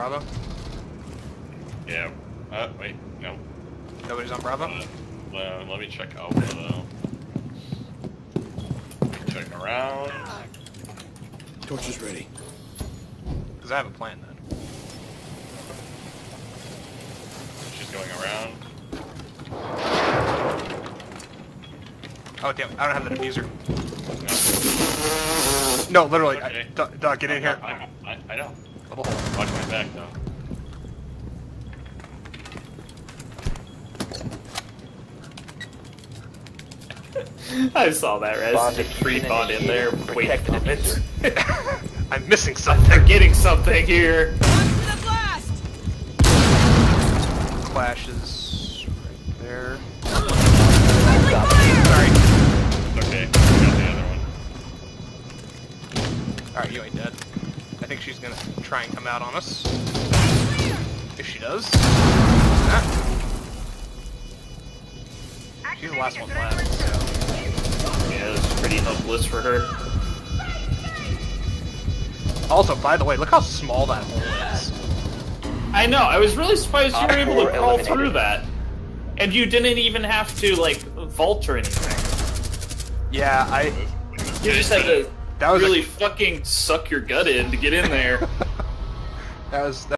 Bravo? Yeah. Uh, wait, no. Nobody's on Bravo? Uh, uh, let me check Alpha though. Checking around. Torch is ready. Because I have a plan then. She's going around. Oh damn, I don't have the diffuser. No, literally. Okay. I, Doc, Doc, get in here. I, I, I know. Level. Watch my back though. I saw that res. Bonded Just free bond in there. Wait a minute. I'm missing something. I'm something. forgetting something here. Clashes right there. Stop. Sorry. Okay. Got the other one. Alright, you ain't dead. I think she's gonna try and come out on us. If she does. Ah. She's the last one left, so. Yeah, it's pretty hopeless for her. Also, by the way, look how small that hole is. I know. I was really surprised you were able to crawl eliminated. through that, and you didn't even have to like vault or anything. Yeah, I. You just had to That was a- really fucking suck your gut in to get in there. That was. That